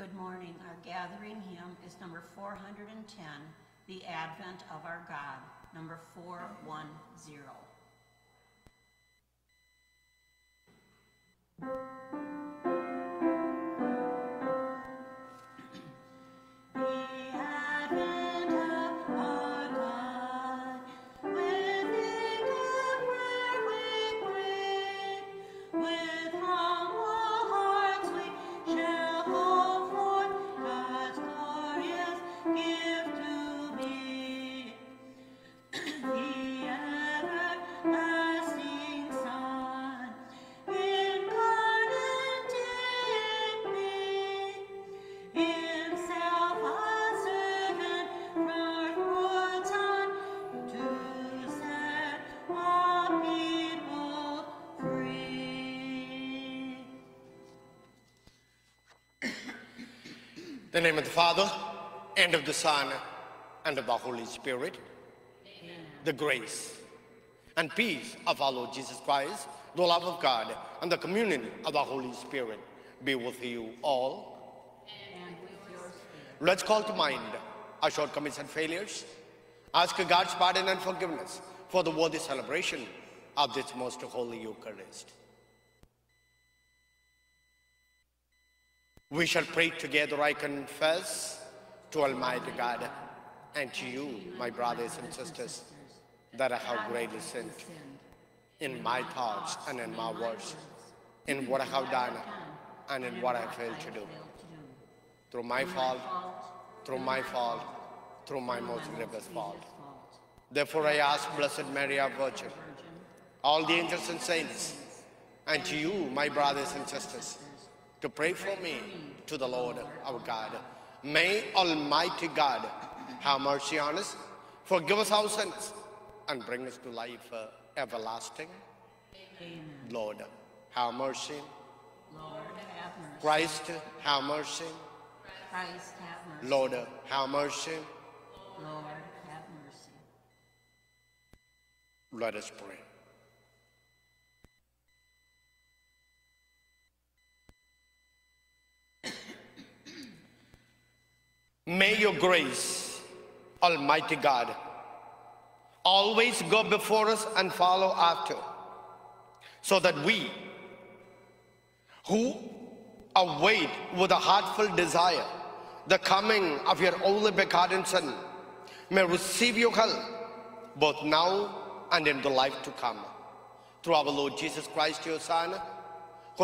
Good morning. Our gathering hymn is number 410, The Advent of Our God, number 410. The name of the Father, and of the Son, and of the Holy Spirit. The grace and peace of our Lord Jesus Christ, the love of God, and the communion of the Holy Spirit be with you all. And with. Let's call to mind our shortcomings and failures. Ask God's pardon and forgiveness for the worthy celebration of this most holy Eucharist. We shall pray together, I confess, to Almighty God and to you, my brothers and sisters, that I have greatly sinned in my thoughts and in my words, in what I have done and in what I failed to do. Through my fault, through my fault, through my most grievous fault. Therefore I ask Blessed Mary, our Virgin, all the angels and saints, and to you, my brothers and sisters, to pray for me to the Lord our God. May Almighty God have mercy on us, forgive us our sins, and bring us to life uh, everlasting. Amen. Lord, have mercy. Lord, have mercy. Christ, have mercy. Christ, have mercy. Lord, have mercy. Lord, have mercy. Let us pray. May your grace, Almighty God, always go before us and follow after, so that we, who await with a heartfelt desire the coming of your only begotten Son, may receive your help both now and in the life to come. Through our Lord Jesus Christ, your Son,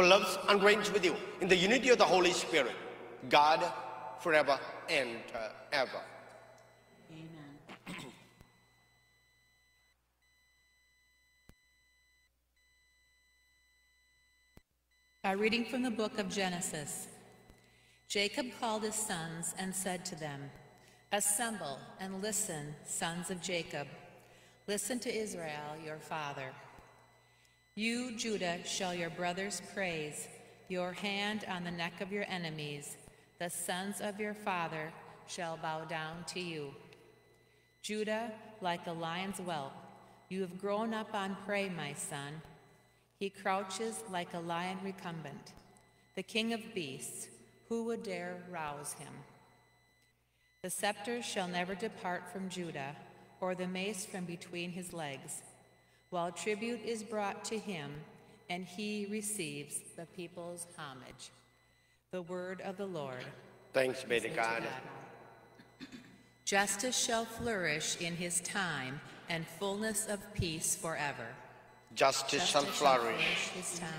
lives and reigns with you in the unity of the Holy Spirit, God forever and uh, ever. Amen. A reading from the book of Genesis. Jacob called his sons and said to them, Assemble and listen, sons of Jacob. Listen to Israel, your father. You, Judah, shall your brothers praise, your hand on the neck of your enemies. The sons of your father shall bow down to you. Judah, like a lion's whelp, you have grown up on prey, my son. He crouches like a lion recumbent, the king of beasts. Who would dare rouse him? The scepter shall never depart from Judah, or the mace from between his legs, while tribute is brought to him, and he receives the people's homage. The word of the Lord. Thanks be to God. Justice shall flourish in his time, and fullness of peace forever. Justice shall Justice flourish, his time,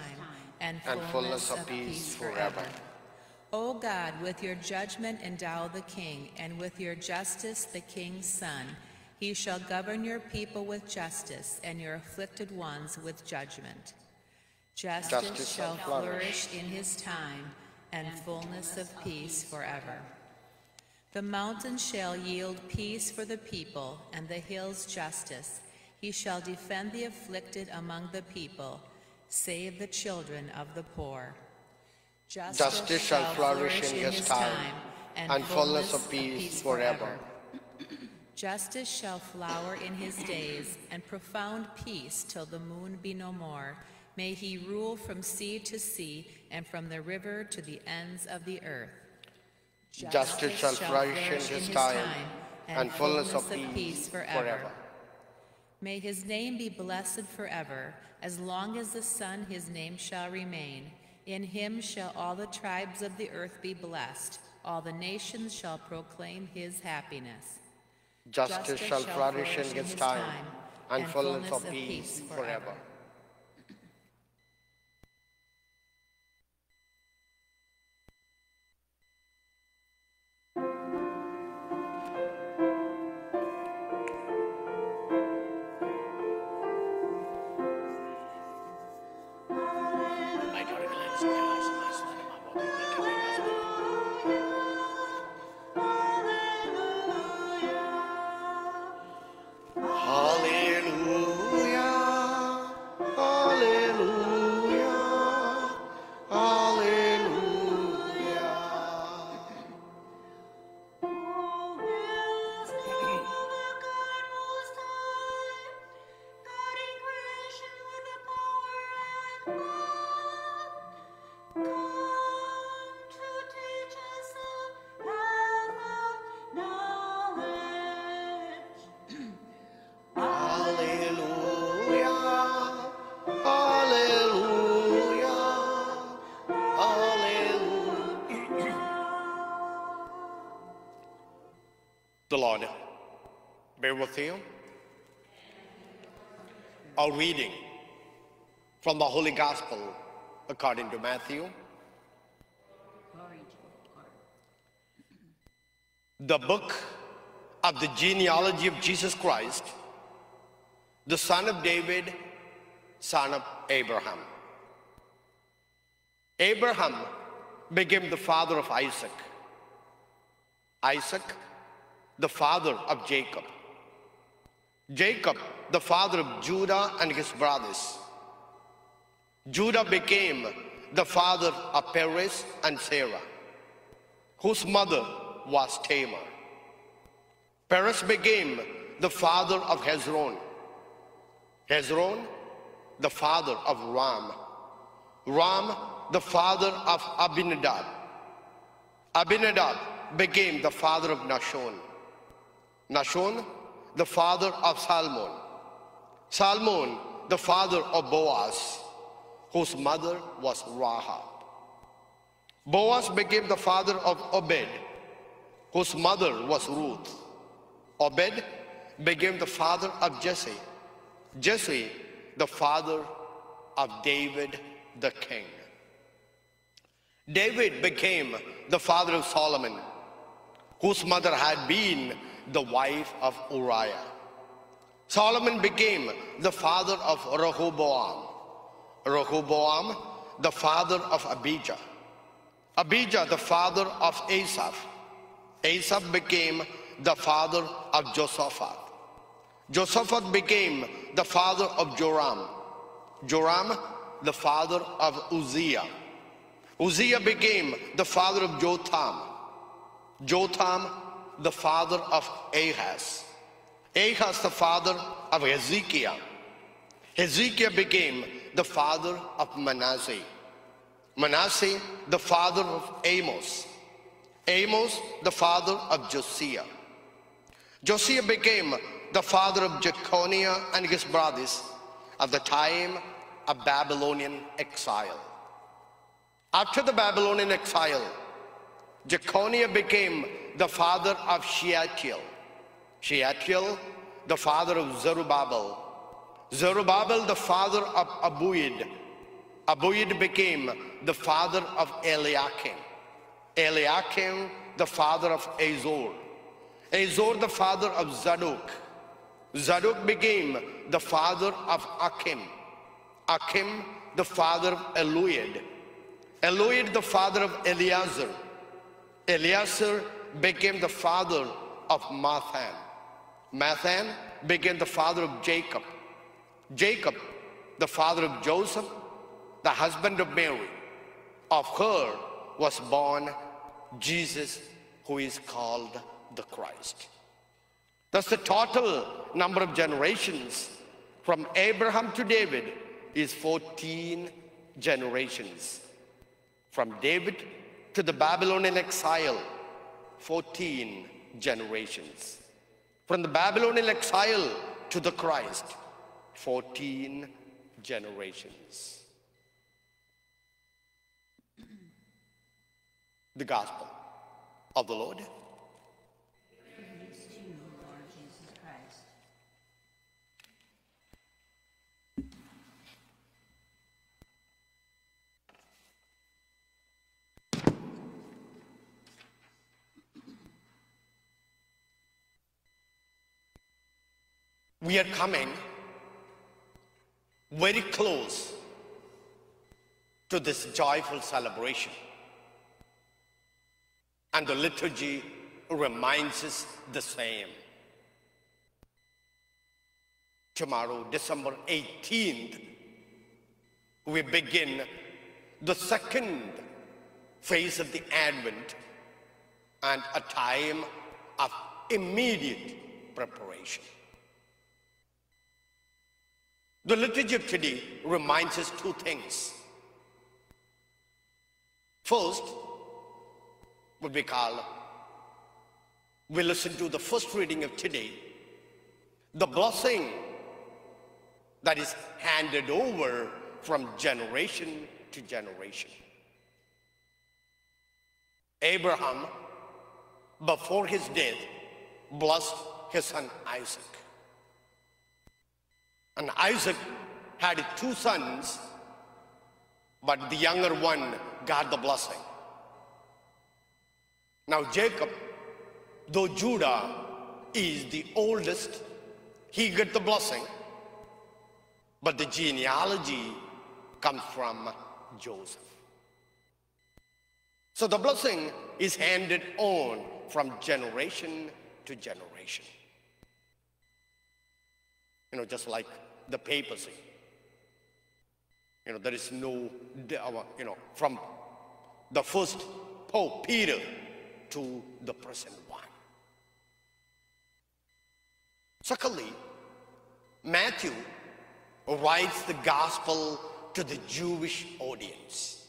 and and fullness of peace forever. O God, with your judgment endow the king, and with your justice the king's son. He shall govern your people with justice, and your afflicted ones with judgment. Justice, Justice shall shall flourish in his time, and fullness of peace forever. The mountains shall yield peace for the people, and the hills justice. He shall defend the afflicted among the people, save the children of the poor. Justice shall flourish in his time, and fullness of peace forever. Justice shall flower in his days, and profound peace till the moon be no more. May he rule from sea to sea, and from the river to the ends of the earth. Justice shall flourish in his time, and fullness of peace forever. May his name be blessed forever. As long as the sun, his name shall remain. In him shall all the tribes of the earth be blessed. All the nations shall proclaim his happiness. Justice shall flourish in his time, and fullness of peace forever. With you. A reading from the Holy Gospel according to Matthew. The book of the genealogy of Jesus Christ, the son of David, son of Abraham. Abraham became the father of Isaac. Isaac, the father of Jacob. Jacob, the father of Judah and his brothers. Judah became the father of Perez and Zerah whose mother was Tamar. Perez became the father of Hezron. Hezron, the father of Ram. Ram, the father of Abinadab. Abinadab became the father of Nahshon. Nahshon, the father of Salmon. Salmon, the father of Boaz, whose mother was Rahab. Boaz became the father of Obed, whose mother was Ruth. Obed became the father of Jesse. Jesse, the father of David the king. David became the father of Solomon, whose mother had been the wife of Uriah. Solomon became the father of Rehoboam. Rehoboam, the father of Abijah. Abijah, the father of Asaph. Asaph became the father of Josaphat. Josaphat became the father of Joram. Joram, the father of Uzziah. Uzziah became the father of Jotham. Jotham, the father of Ahaz. Ahaz, the father of Hezekiah. Hezekiah became the father of Manasseh. Manasseh, the father of Amos. Amos, the father of Josiah. Josiah became the father of Jeconiah and his brothers at the time of Babylonian exile. After the Babylonian exile, Jeconiah became the father of Shealtiel. Shealtiel, the father of Zerubbabel. Zerubbabel, the father of Abiud. Abiud became the father of Eliakim. Eliakim, the father of Azor. Azor, the father of Zadok. Zadok became the father of Achim. Achim, the father of Eliud. Eliud, the father of Eleazar. Eleazar became the father of Matthan. Matthan became the father of Jacob. Jacob, the father of Joseph, the husband of Mary. Of her was born Jesus, who is called the Christ. Thus, the total number of generations from Abraham to David is 14 generations. From David to the Babylonian exile 14 generations. From the Babylonian exile to the Christ, 14 generations. The gospel of the Lord. Praise to you, Lord Jesus Christ. We are coming very close to this joyful celebration. And the liturgy reminds us the same. Tomorrow, December 18th, we begin the second phase of the Advent and a time of immediate preparation. The liturgy of today reminds us two things. First, what we call, we listen to the first reading of today, the blessing that is handed over from generation to generation. Abraham, before his death, blessed his son Isaac. And Isaac had two sons, but the younger one got the blessing. Now, Jacob, though Judah is the oldest, he got the blessing, but the genealogy comes from Joseph. So the blessing is handed on from generation to generation. You know, just like the papacy. You know, there is no, you know, from the first Pope Peter to the present one. Secondly, Matthew writes the gospel to the Jewish audience.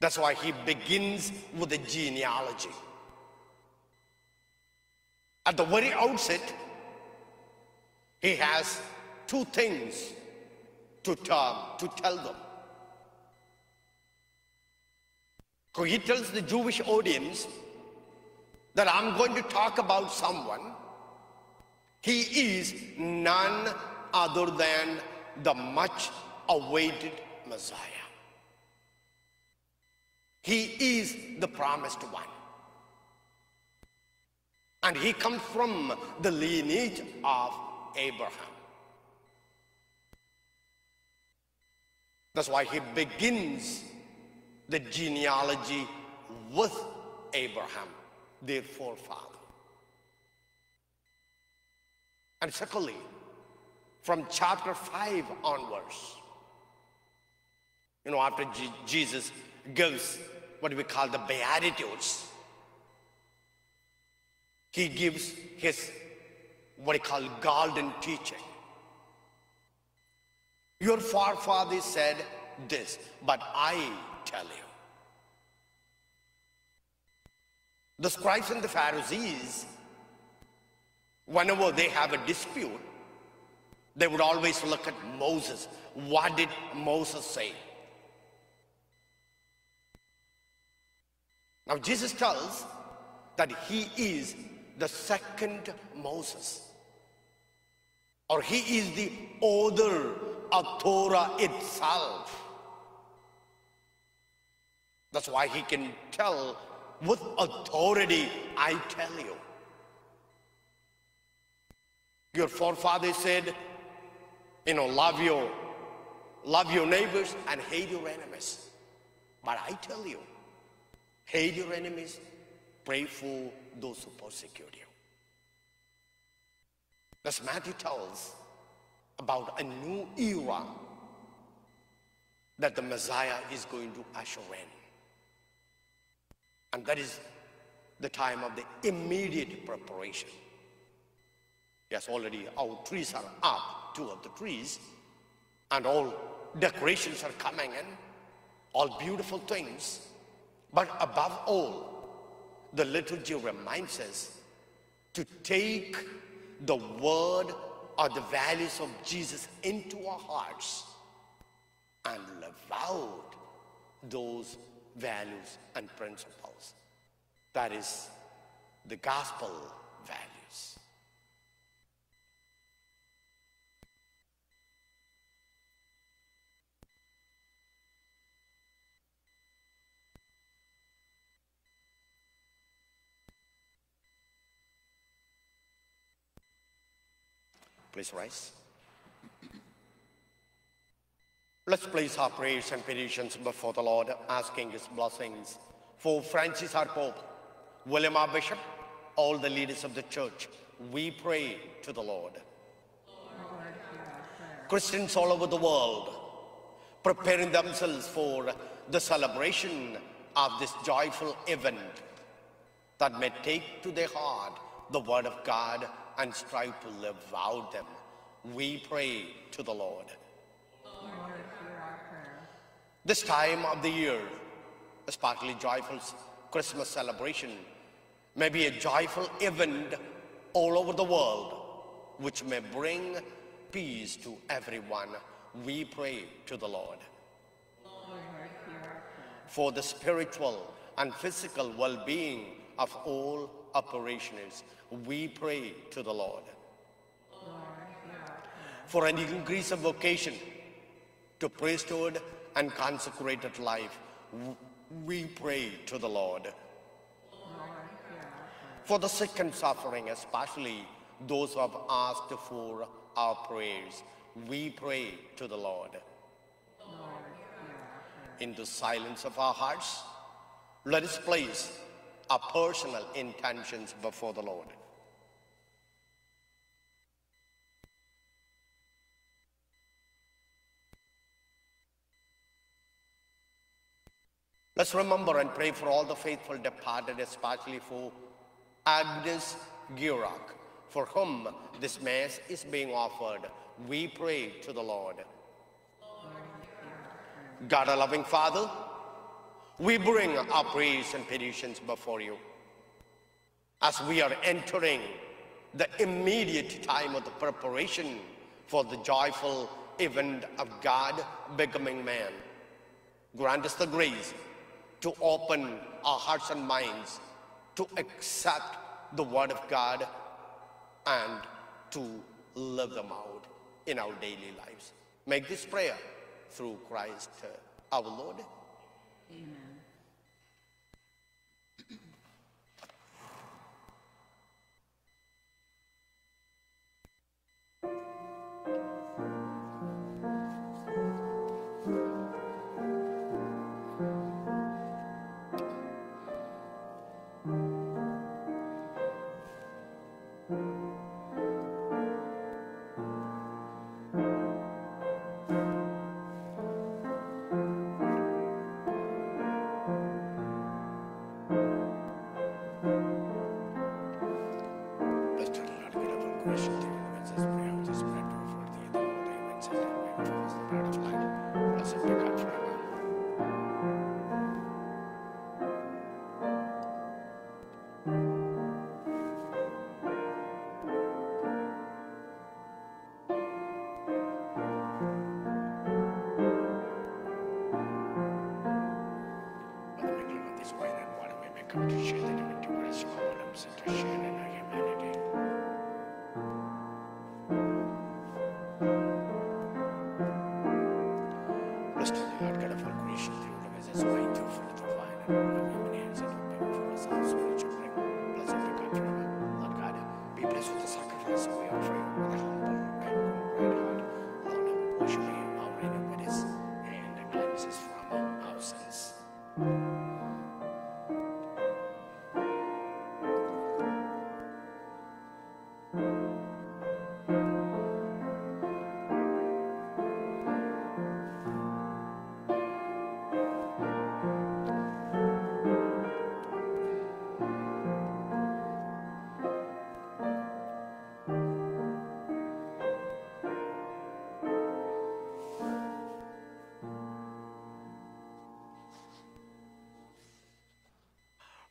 That's why he begins with the genealogy. At the very outset, he has two things to tell, to tell them. So he tells the Jewish audience that I'm going to talk about someone. He is none other than the much awaited Messiah. He is the promised one. And he comes from the lineage of Abraham. That's why he begins the genealogy with Abraham, their forefather. And secondly, from chapter 5 onwards, you know, after G- Jesus gives what we call the Beatitudes, he gives his what he call golden teaching. Your forefathers said this, but I tell you. The scribes and the Pharisees, whenever they have a dispute, they would always look at Moses. What did Moses say? Now, Jesus tells that he is the second Moses, or he is the author of Torah itself. That's why he can tell with authority, I tell you. Your forefathers said, you know, love your, love your neighbors and hate your enemies. But I tell you, hate your enemies, pray for those who persecute you. Thus Matthew tells about a new era that the Messiah is going to usher in. And that is the time of the immediate preparation. Yes, already our trees are up, two of the trees, and all decorations are coming in, all beautiful things. But above all, the liturgy reminds us to take the word or the values of Jesus into our hearts and live out those values and principles. That is the gospel values. Please rise. Let's place our prayers and petitions before the Lord, asking His blessings for Francis our Pope, William our Bishop, all the leaders of the Church. We pray to the Lord. Christians all over the world preparing themselves for the celebration of this joyful event that may take to their heart the Word of God and strive to live out them. We pray to the Lord. This time of the year, a sparkly joyful Christmas celebration, may be a joyful event all over the world, which may bring peace to everyone. We pray to the Lord. For the spiritual and physical well-being of all parishioners, we pray to the Lord. For an increase of vocation to priesthood and consecrated life, we pray to the Lord. For the sick and suffering, especially those who have asked for our prayers, we pray to the Lord. In the silence of our hearts, let us place our personal intentions before the Lord. Let's remember and pray for all the faithful departed, especially for Agnes Girak, for whom this Mass is being offered. We pray to the Lord. God, our loving Father, we bring our prayers and petitions before you. As we are entering the immediate time of the preparation for the joyful event of God becoming man, grant us the grace to open our hearts and minds to accept the Word of God and to live them out in our daily lives. Make this prayer through Christ our Lord. Amen.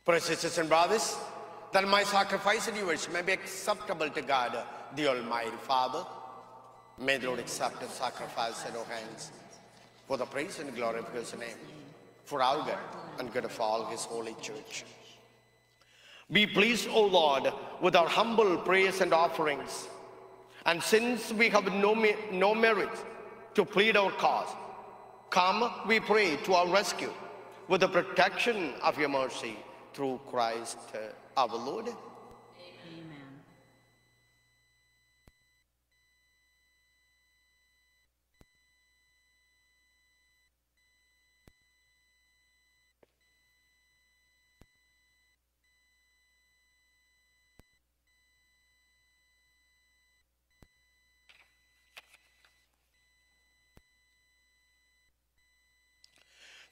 Precious sisters and brothers, that my sacrifice and yours may be acceptable to God, the Almighty Father. May the Lord accept the sacrifice at our hands for the praise and glory of His name, for our good and good of all His holy church. Be pleased, O Lord, with our humble prayers and offerings. And since we have no, no merit to plead our cause, come, we pray, to our rescue with the protection of your mercy through Christ uh, our Lord. Amen.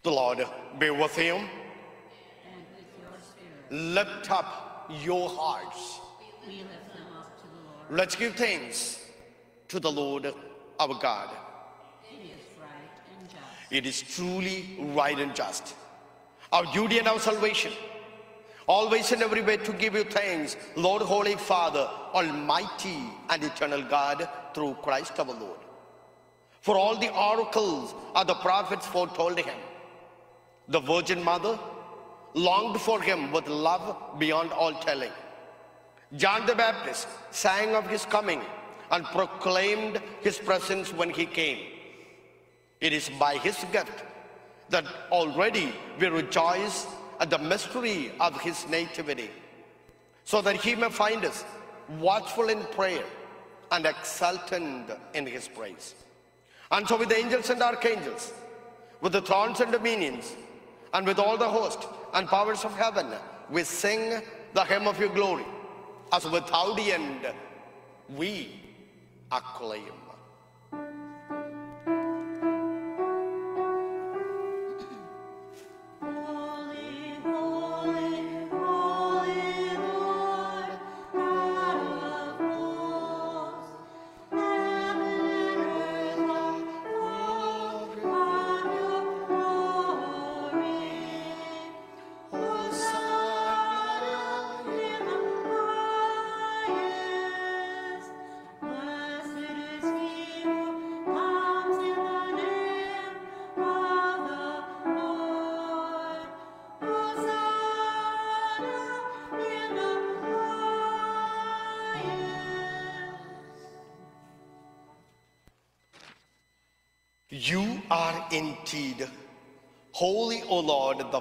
The Lord be with you. And with your spirit, Lift up your hearts. up. Let's give thanks to the Lord our God. It is right. It is truly right and just. Our duty and our salvation. Always and everywhere to give you thanks, Lord, Holy Father, Almighty and eternal God, through Christ our Lord. For all the oracles of the prophets foretold him. The Virgin Mother longed for him with love beyond all telling. John the Baptist sang of his coming and proclaimed his presence when he came. It is by his gift that already we rejoice at the mystery of his nativity, so that he may find us watchful in prayer and exultant in his praise. And so with the angels and archangels, with the thrones and dominions, and with all the host and powers of heaven, we sing the hymn of your glory, as without the end we acclaim.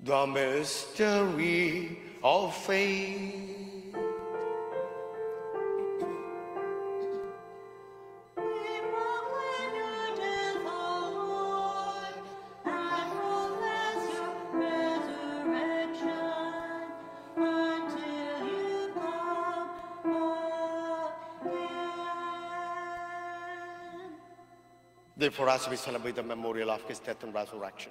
The mystery of faith. We proclaim your death, O Lord, and profess your resurrection until you come again. Therefore, as we celebrate the memorial of his death and resurrection,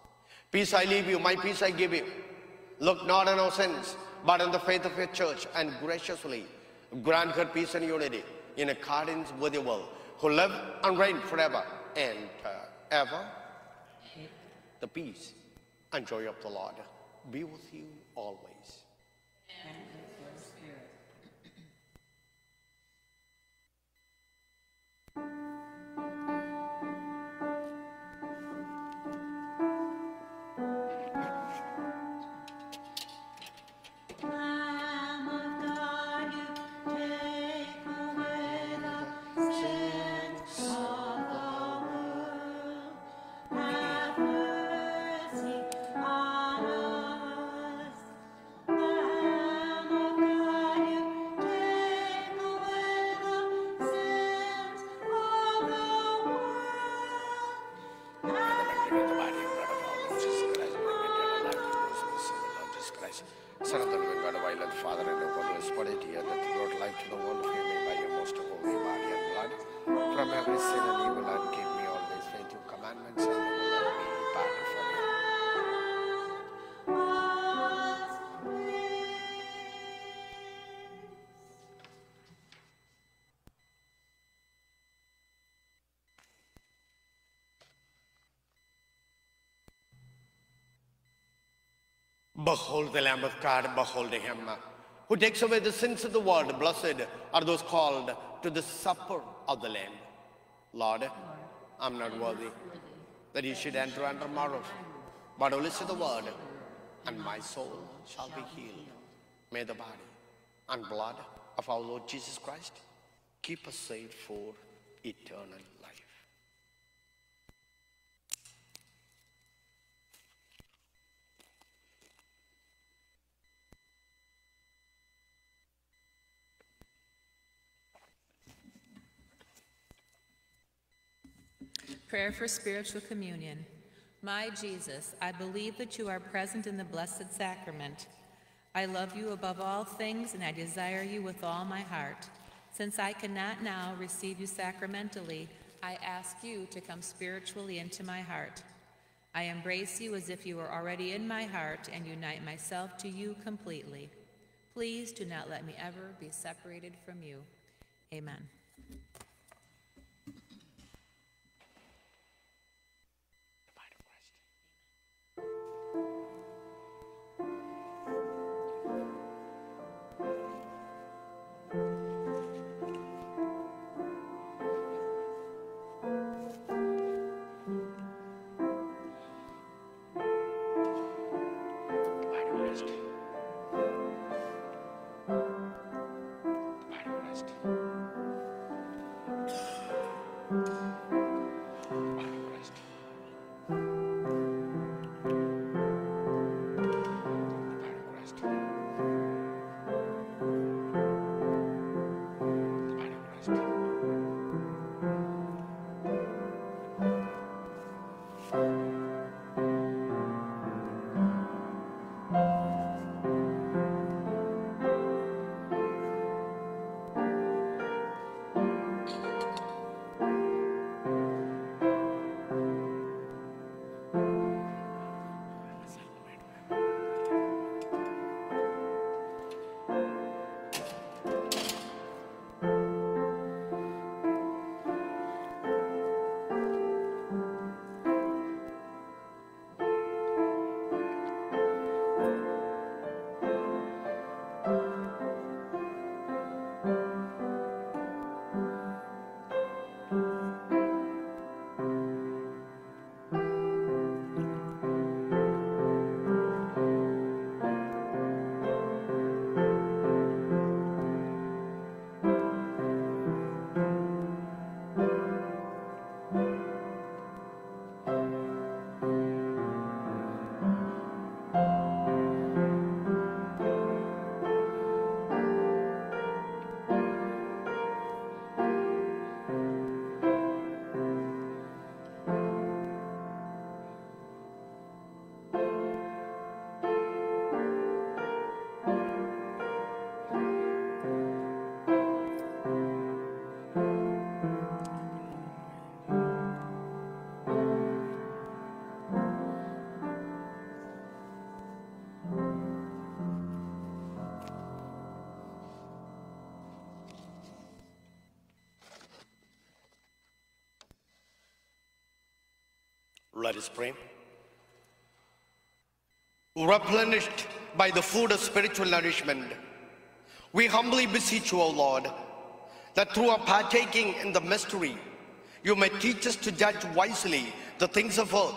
Peace I leave you, my peace I give you. Look not on our sins, but on the faith of your church, and graciously grant her peace and unity in accordance with your will, who live and reign forever and ever. The peace and joy of the Lord be with you always. Behold the Lamb of God, behold him who takes away the sins of the world. Blessed are those called to the supper of the Lamb. Lord, I'm not worthy that you should enter under my roof, but only say the word, and my soul shall be healed. May the body and blood of our Lord Jesus Christ keep us safe for eternal life. Prayer for spiritual communion. My Jesus, I believe that you are present in the Blessed Sacrament. I love you above all things, and I desire you with all my heart. Since I cannot now receive you sacramentally, I ask you to come spiritually into my heart. I embrace you as if you were already in my heart and unite myself to you completely. Please do not let me ever be separated from you. Amen. Us pray. Replenished by the food of spiritual nourishment, we humbly beseech you, O Lord, that through our partaking in the mystery, you may teach us to judge wisely the things of earth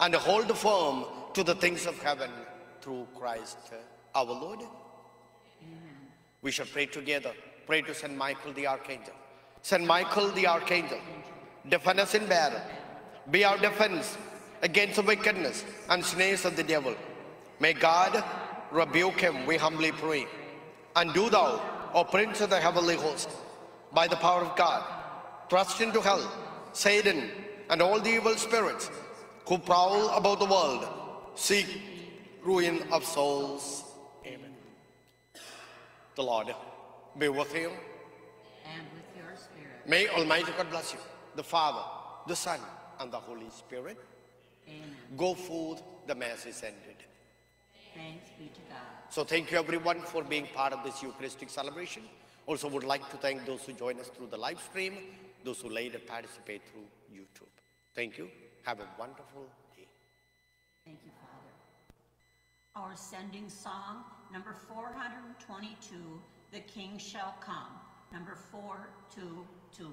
and hold firm to the things of heaven through Christ our Lord. We shall pray together. Pray to Saint Michael the Archangel. Saint Michael the Archangel, defend us in battle. Be our defense against the wickedness and snares of the devil. May God rebuke him, we humbly pray. And do thou, O Prince of the heavenly host, by the power of God, thrust into hell Satan and all the evil spirits who prowl about the world, seek ruin of souls. Amen. The Lord be with you. And with your spirit. May Almighty God bless you, the Father, the Son, and the Holy Spirit. Go forth, the Mass is ended. Thanks be to God. So thank you everyone for being part of this Eucharistic celebration. Also would like to thank those who join us through the live stream, those who later participate through YouTube. Thank you. Have a wonderful day. Thank you, Father. Our sending song, number 422, The King Shall Come, number 422.